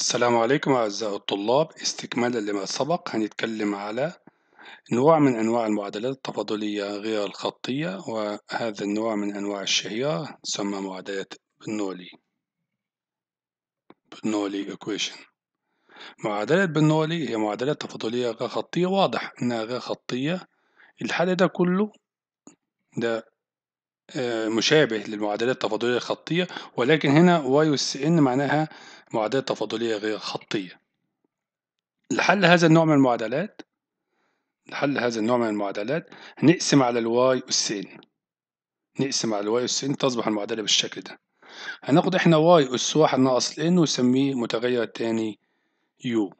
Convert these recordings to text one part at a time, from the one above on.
السلام عليكم أعزائي الطلاب. استكمالا لما سبق هنتكلم على نوع من أنواع المعادلات التفاضلية غير الخطية وهذا النوع من أنواع الشهيرة تسمى معادلة برنولي برنولي equation. معادلة برنولي هي معادلات تفاضلية غير خطية. واضح إنها غير خطية. الحل ده كله ده مشابه للمعادلات التفاضلية الخطية ولكن هنا y أس n معناها معادلة تفاضلية غير خطية. لحل هذا النوع من المعادلات لحل هذا النوع من المعادلات نقسم على ال y أس n نقسم على ال y أس n تصبح المعادلة بالشكل ده. هناخد إحنا y أس واحد ناقص n ونسميه متغير تاني u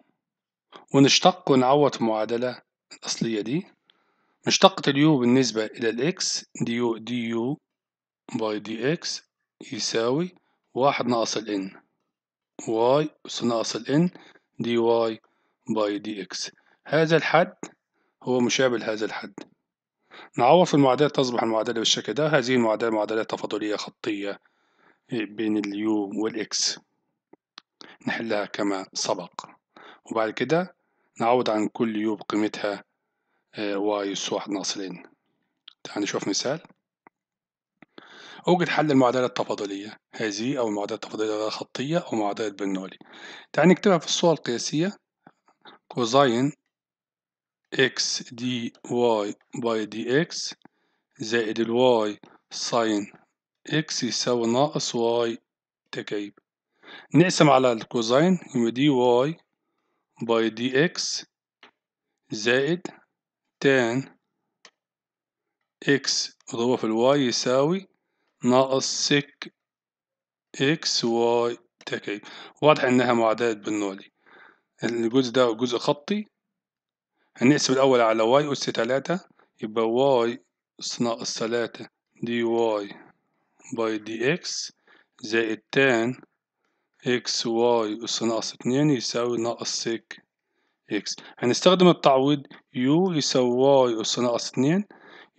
ونشتق ونعوض المعادلة الأصلية دي. مشتقة ال u بالنسبة إلى ال x du du by dx يساوي واحد ناقص ال n y أس ناقص ال n dy by dx هذا الحد هو مشابه لهذا الحد. نعوض في المعادلة تصبح المعادلة بالشكل ده. هذه المعادلة معادلة تفاضلية خطية بين ال u وال x. نحلها كما سبق. وبعد كده نعوض عن كل u بقيمتها y أس واحد ناقص ال n تعال نشوف مثال. أوجد حل المعادلة التفاضلية. هذه أو المعادلة التفاضلية غير خطية أو معادلة برنولي تعال نكتبها في الصورة القياسية. cosine x dy by dx زائد ال y sine x يساوي ناقص y تكعيب نقسم على ال cosine يبقى dy by dx زائد tan x مضروبة في ال y يساوي ناقص sec x y تكعيب. واضح إنها معادلة برنولي الجزء ده جزء خطي. هنقسم الأول على y أس تلاتة يبقى y أس ناقص تلاتة dy by dx زائد tan x y أس ناقص اتنين يساوي ناقص sec x هنستخدم التعويض u يساوي y أس ناقص اتنين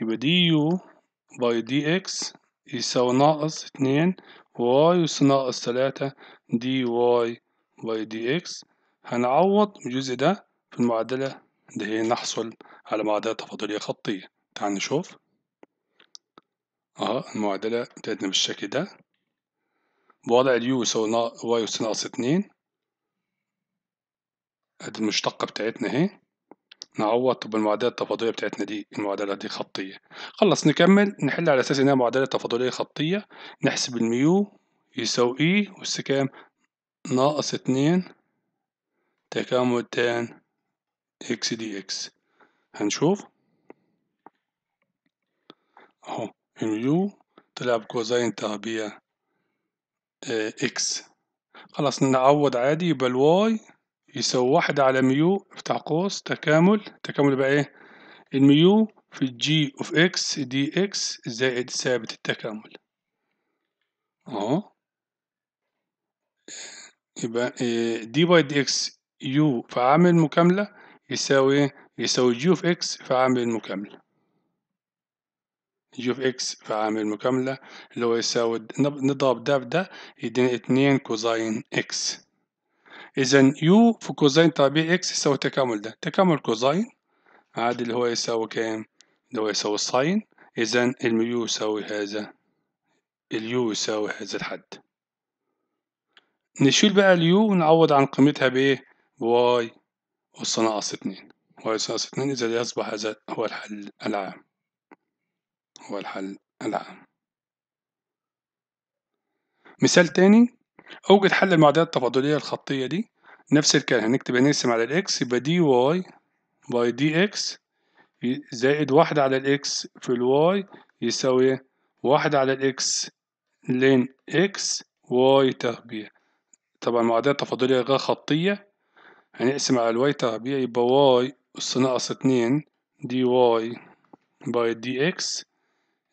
يبقى du by dx يساوي ناقص اتنين y أس ناقص تلاتة dy by dx. هنعوض الجزء ده في المعادلة ده هي نحصل على معادلة تفاضلية خطية. تعال نشوف. آه المعادلة بتاعتنا بالشكل ده. بوضع ال u يساوي y أس ناقص اتنين ادي المشتقة بتاعتنا اهي. نعوض طب المعادلة التفاضلية بتاعتنا دي المعادلة دي خطية. خلص نكمل. نحل على أساس إنها معادلة تفاضلية خطية. نحسب ال mu يساوي e أس كام؟ ناقص اتنين تكامل tan x dx. هنشوف. أهو ال mu طلع ب cosine تربيع آه x. خلاص نعوض عادي يبقى ال y يساوي واحد على mu افتح قوس تكامل. تكامل بقى إيه؟ ال mu في ال g of x dx زائد ثابت التكامل. أهو. يبقى إيه؟ d by dx u في عامل مكاملة يساوي يساوي g of x في عامل مكاملة. g of x في عامل مكاملة اللي هو يساوي نضرب ده في ده اتنين cosine x إذا u في cosine تربيع x يساوي التكامل ده. تكامل cosine عادي اللي هو يساوي كام؟ اللي هو يساوي ال sine. إذا ال mu يساوي هذا ال u يساوي هذا الحد. نشيل بقى ال u ونعوض عن قيمتها بإيه؟ ب y أس ناقص اتنين. y أس ناقص اتنين إذا يصبح هذا هو الحل العام. هو الحل العام. مثال تاني. أوجد حل المعادلة التفاضلية الخطية دي. نفس الكلام هنكتب هنقسم على ال x يبقى dy by dx زائد واحد على ال x في ال y يساوي واحد على ال x ln x y تربيع. طبعا المعادلة التفاضلية غير خطية. هنقسم على ال y تربيع يبقى y أس ناقص اتنين dy by dx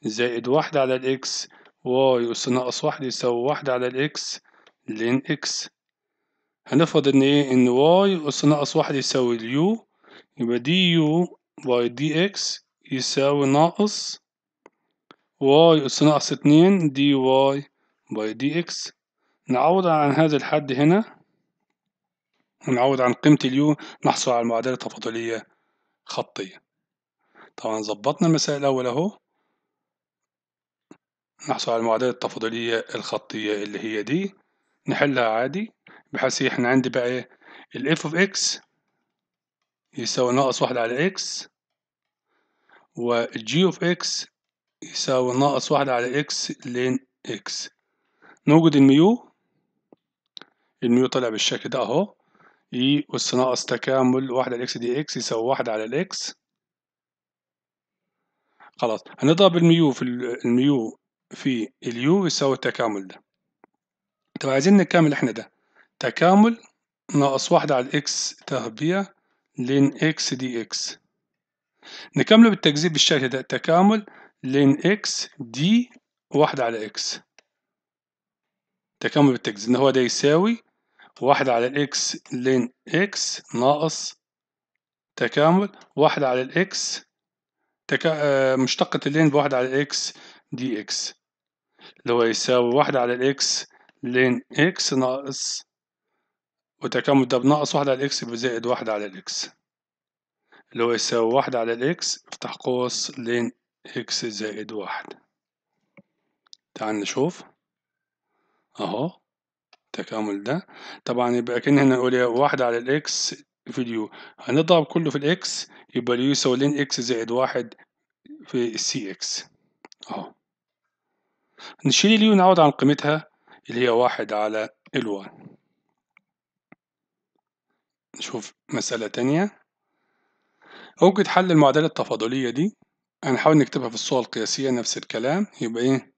زائد واحد على ال x y أس ناقص واحد يساوي واحد على ال x ln x هنفرض إن إيه إن y أس ناقص واحد يساوي ال u يبقى du by dx يساوي ناقص y أس ناقص اتنين dy by dx نعوض عن هذا الحد هنا. ونعوض عن قيمة ال u نحصل على المعادلة التفاضلية خطية. طبعا ظبطنا المسائل الأول أهو. نحصل على المعادلة التفاضلية الخطية اللي هي دي نحلها عادي بحيث إحنا عندي بقى إيه ال f of x يساوي ناقص واحد على x وال g of x يساوي ناقص واحد على x لين x. نوجد ال mu ال mu طلع بالشكل ده أهو. E أس ناقص تكامل واحد على x dx يساوي واحد على ال x خلاص هنضرب ال mu في ال mu في ال u يساوي التكامل ده. طب عايزين نكمل إحنا ده. تكامل ناقص واحد على ال x تربيع ln x dx. نكمله بالتجزيء بالشكل ده. تكامل ln x d واحد على x. تكامل بالتجزيء. إن هو ده يساوي واحد على ال x ln x ناقص تكامل واحد على ال x تكا... آه، مشتقة ال ln بواحد على ال x dx. اللي هو يساوي واحد على ال x ln x ناقص وتكامل ده بناقص واحد على الإكس بزائد واحد على الإكس اللي هو يساوي واحد على ال x افتح قوس ln x زائد واحد. تعال نشوف. أهو التكامل ده. طبعا يبقى كنا هنا نقول واحد على ال x في ال u. هنضرب كله في ال x يبقى ال u يساوي ln x زائد واحد في ال c x أهو. نشيل ال u نعوض عن قيمتها. اللي هي واحد على الوان نشوف مسألة تانية. أوجد حل المعادلة التفاضلية دي. هنحاول نكتبها في الصورة القياسية نفس الكلام. يبقى إيه؟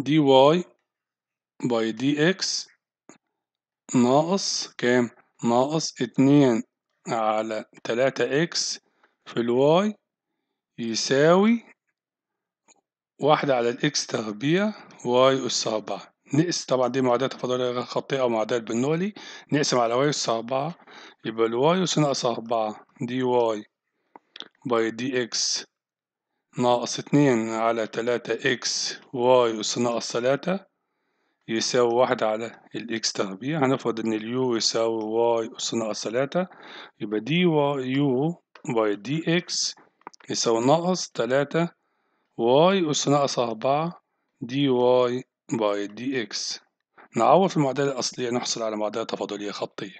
dy by dx ناقص كام؟ ناقص اتنين على تلاتة إكس في الواي يساوي واحد على الإكس تربيع واي أس أربعة نقس طبعا دي معادلة تفاضلية غير خطية أو معادلة برنولي نقسم على y أس أربعة يبقى ال y أس ناقص أربعة. dy by dx ناقص اتنين على تلاتة x. y أس ناقص تلاتة يساوي واحد على ال x تربيع هنفرض إن ال u يساوي y أس ناقص تلاتة يبقى d y u by dx يساوي ناقص تلاتة. y أس ناقص أربعة dy by dx. نعوض في المعادلة الأصلية نحصل على معادلة تفاضلية خطية.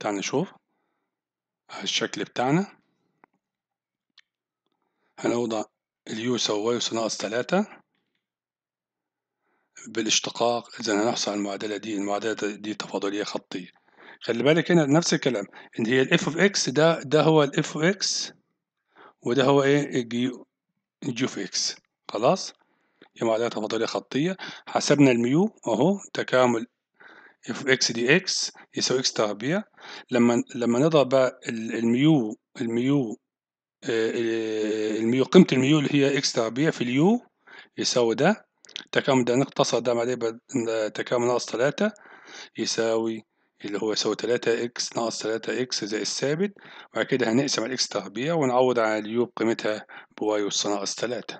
تعال نشوف. الشكل بتاعنا. هنوضع ال u يساوي y ناقص تلاتة بالاشتقاق إذا هنحصل على المعادلة دي. المعادلة دي تفاضلية خطية. خلي بالك هنا نفس الكلام. إن هي ال f of x ده ده هو ال f of x وده هو إيه؟ ال g ال g of x خلاص؟ هي معادلة تفاضلية خطية. حسبنا ال mu أهو تكامل f x dx يساوي x تربيع لما لما نضرب بقى ال mu ال mu ال mu قيمة ال mu اللي هي x تربيع في ال u يساوي ده. تكامل ده نختصر ده عليه تكامل ناقص تلاتة يساوي اللي هو يساوي تلاتة إكس ناقص تلاتة إكس زائد الثابت. وبعد كده هنقسم على x تربيع ونعوض على ال u بقيمتها ب y أس ناقص تلاتة.